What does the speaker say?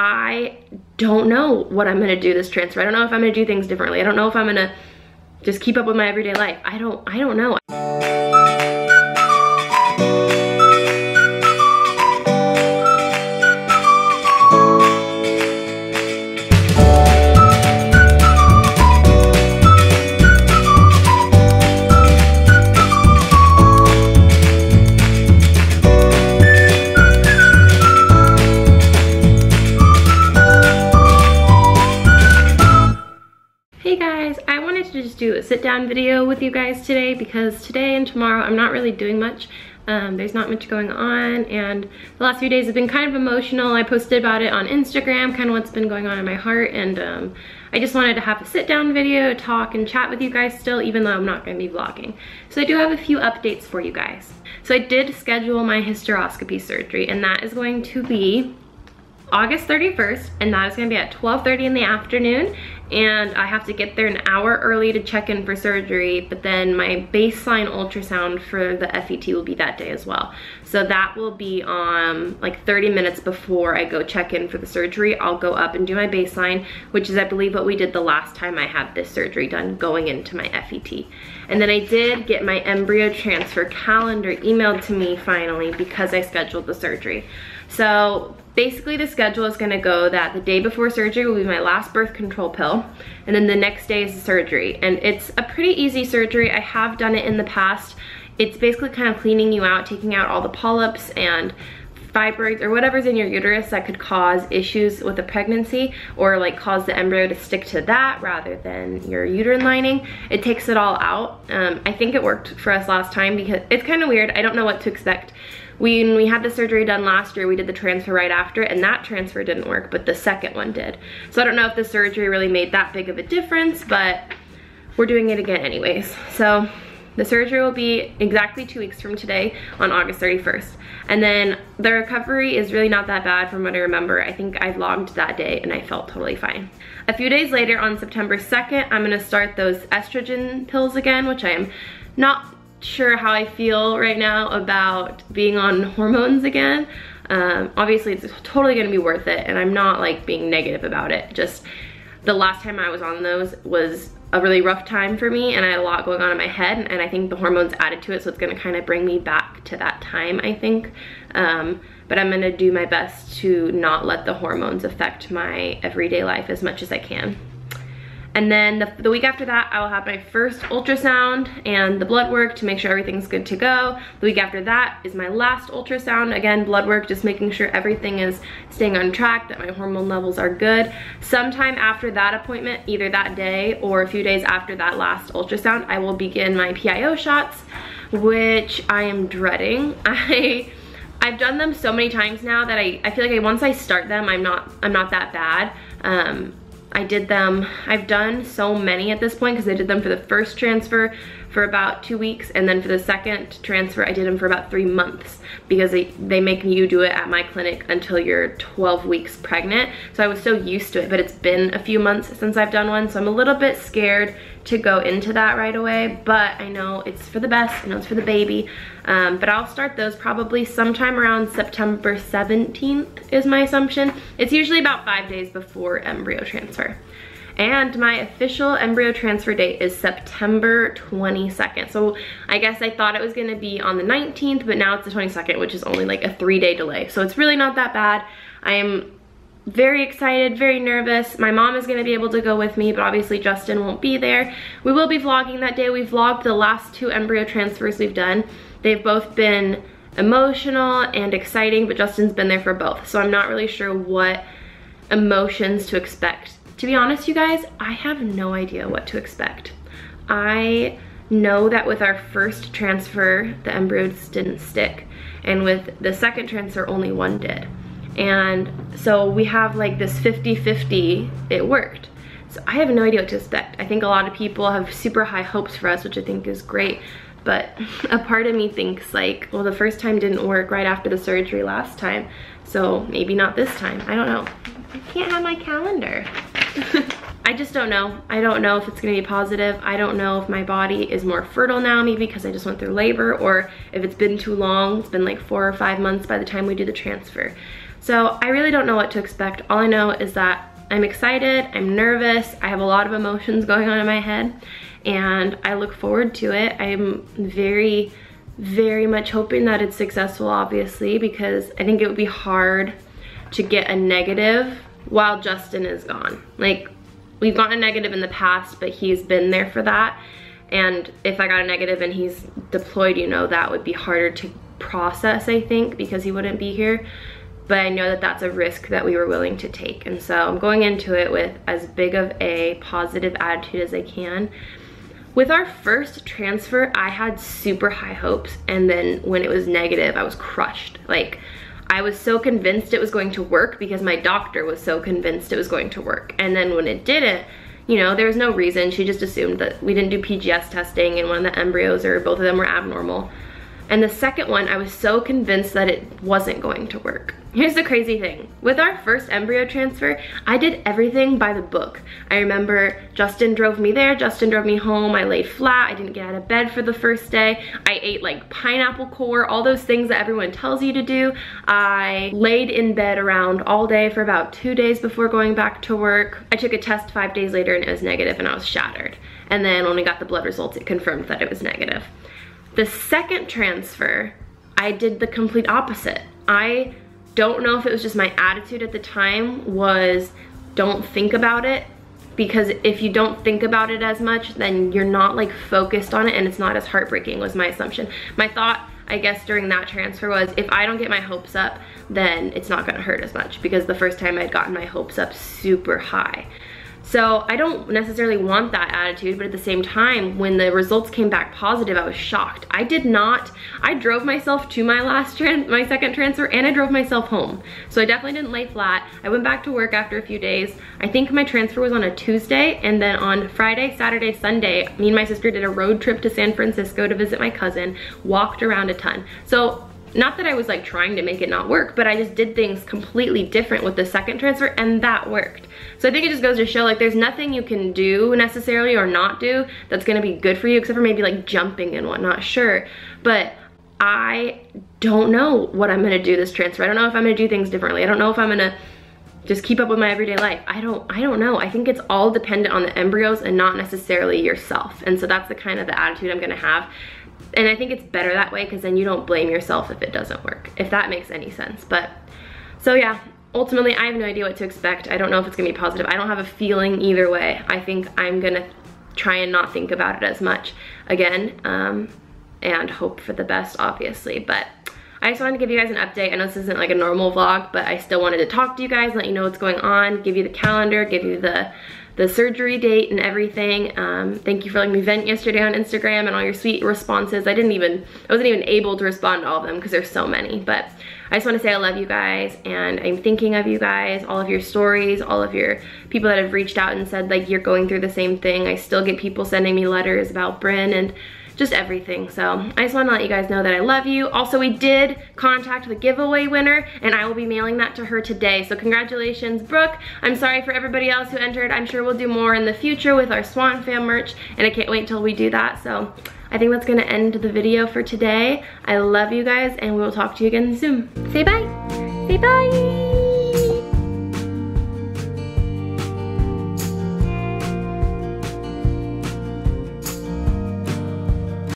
I don't know what I'm gonna do this transfer. I don't know if I'm gonna do things differently. I don't know if I'm gonna just keep up with my everyday life. I don't, I don't know. Do a sit down video with you guys today because today and tomorrow I'm not really doing much. Um, there's not much going on and the last few days have been kind of emotional. I posted about it on Instagram, kind of what's been going on in my heart and um, I just wanted to have a sit down video, talk and chat with you guys still even though I'm not going to be vlogging. So I do have a few updates for you guys. So I did schedule my hysteroscopy surgery and that is going to be August 31st and that is gonna be at 12.30 in the afternoon and I have to get there an hour early to check in for surgery but then my baseline ultrasound for the FET will be that day as well. So that will be um, like 30 minutes before I go check in for the surgery. I'll go up and do my baseline which is I believe what we did the last time I had this surgery done going into my FET. And then I did get my embryo transfer calendar emailed to me finally because I scheduled the surgery. So basically the schedule is gonna go that the day before surgery will be my last birth control pill and then the next day is the surgery. And it's a pretty easy surgery. I have done it in the past. It's basically kind of cleaning you out, taking out all the polyps and fibroids or whatever's in your uterus that could cause issues with a pregnancy or like cause the embryo to stick to that rather than your uterine lining. It takes it all out. Um, I think it worked for us last time because it's kind of weird. I don't know what to expect when we had the surgery done last year, we did the transfer right after and that transfer didn't work, but the second one did. So I don't know if the surgery really made that big of a difference, but we're doing it again anyways. So the surgery will be exactly two weeks from today on August 31st. And then the recovery is really not that bad from what I remember. I think I vlogged that day and I felt totally fine. A few days later on September 2nd, I'm gonna start those estrogen pills again, which I am not sure how I feel right now about being on hormones again. Um, obviously it's totally gonna be worth it and I'm not like being negative about it. Just the last time I was on those was a really rough time for me and I had a lot going on in my head and I think the hormones added to it so it's gonna kind of bring me back to that time I think. Um, but I'm gonna do my best to not let the hormones affect my everyday life as much as I can. And then the, the, week after that, I will have my first ultrasound and the blood work to make sure everything's good to go. The week after that is my last ultrasound. Again, blood work, just making sure everything is staying on track, that my hormone levels are good. Sometime after that appointment, either that day or a few days after that last ultrasound, I will begin my PIO shots, which I am dreading. I I've done them so many times now that I, I feel like once I start them, I'm not, I'm not that bad. Um, I did them, I've done so many at this point because I did them for the first transfer for about two weeks and then for the second transfer I did them for about three months because they, they make you do it at my clinic until you're 12 weeks pregnant. So I was so used to it, but it's been a few months since I've done one. So I'm a little bit scared to go into that right away, but I know it's for the best, I know it's for the baby. Um, but I'll start those probably sometime around September 17th is my assumption. It's usually about five days before embryo transfer. And my official embryo transfer date is September 22nd. So I guess I thought it was gonna be on the 19th, but now it's the 22nd, which is only like a three day delay. So it's really not that bad. I am very excited, very nervous. My mom is gonna be able to go with me, but obviously Justin won't be there. We will be vlogging that day. We've vlogged the last two embryo transfers we've done. They've both been emotional and exciting, but Justin's been there for both. So I'm not really sure what emotions to expect to be honest, you guys, I have no idea what to expect. I know that with our first transfer, the embryos didn't stick. And with the second transfer, only one did. And so we have like this 50-50, it worked. So I have no idea what to expect. I think a lot of people have super high hopes for us, which I think is great. But a part of me thinks like, well, the first time didn't work right after the surgery last time. So maybe not this time, I don't know. I can't have my calendar. I just don't know. I don't know if it's gonna be positive. I don't know if my body is more fertile now, maybe because I just went through labor, or if it's been too long. It's been like four or five months by the time we do the transfer. So I really don't know what to expect. All I know is that I'm excited, I'm nervous, I have a lot of emotions going on in my head, and I look forward to it. I'm very, very much hoping that it's successful, obviously, because I think it would be hard to get a negative while Justin is gone. Like, we've gotten a negative in the past, but he's been there for that. And if I got a negative and he's deployed, you know, that would be harder to process, I think, because he wouldn't be here. But I know that that's a risk that we were willing to take. And so I'm going into it with as big of a positive attitude as I can. With our first transfer, I had super high hopes. And then when it was negative, I was crushed. Like, I was so convinced it was going to work because my doctor was so convinced it was going to work. And then when it didn't, you know, there was no reason. She just assumed that we didn't do PGS testing and one of the embryos or both of them were abnormal. And the second one, I was so convinced that it wasn't going to work. Here's the crazy thing. With our first embryo transfer, I did everything by the book. I remember Justin drove me there, Justin drove me home, I laid flat, I didn't get out of bed for the first day. I ate like pineapple core, all those things that everyone tells you to do. I laid in bed around all day for about two days before going back to work. I took a test five days later and it was negative and I was shattered. And then when we got the blood results, it confirmed that it was negative. The second transfer, I did the complete opposite. I don't know if it was just my attitude at the time was don't think about it because if you don't think about it as much, then you're not like focused on it and it's not as heartbreaking was my assumption. My thought, I guess, during that transfer was if I don't get my hopes up, then it's not gonna hurt as much because the first time I'd gotten my hopes up super high. So I don't necessarily want that attitude, but at the same time, when the results came back positive, I was shocked. I did not, I drove myself to my last, my second transfer and I drove myself home. So I definitely didn't lay flat. I went back to work after a few days. I think my transfer was on a Tuesday and then on Friday, Saturday, Sunday, me and my sister did a road trip to San Francisco to visit my cousin, walked around a ton. So not that I was like trying to make it not work, but I just did things completely different with the second transfer and that worked. So I think it just goes to show like there's nothing you can do necessarily or not do that's gonna be good for you except for maybe like jumping and whatnot, sure. But I don't know what I'm gonna do this transfer. I don't know if I'm gonna do things differently. I don't know if I'm gonna just keep up with my everyday life. I don't, I don't know. I think it's all dependent on the embryos and not necessarily yourself. And so that's the kind of the attitude I'm gonna have. And I think it's better that way because then you don't blame yourself if it doesn't work, if that makes any sense. But, so yeah, ultimately I have no idea what to expect. I don't know if it's gonna be positive. I don't have a feeling either way. I think I'm gonna try and not think about it as much again um, and hope for the best, obviously. But I just wanted to give you guys an update. I know this isn't like a normal vlog, but I still wanted to talk to you guys, let you know what's going on, give you the calendar, give you the the surgery date and everything. Um, thank you for letting me vent yesterday on Instagram and all your sweet responses. I didn't even, I wasn't even able to respond to all of them because there's so many, but I just wanna say I love you guys and I'm thinking of you guys, all of your stories, all of your people that have reached out and said like you're going through the same thing. I still get people sending me letters about Brynn and just everything. So I just wanna let you guys know that I love you. Also, we did contact the giveaway winner and I will be mailing that to her today. So congratulations, Brooke. I'm sorry for everybody else who entered. I'm sure we'll do more in the future with our Swan Fam merch and I can't wait until we do that. So I think that's gonna end the video for today. I love you guys and we will talk to you again soon. Say bye. Say bye.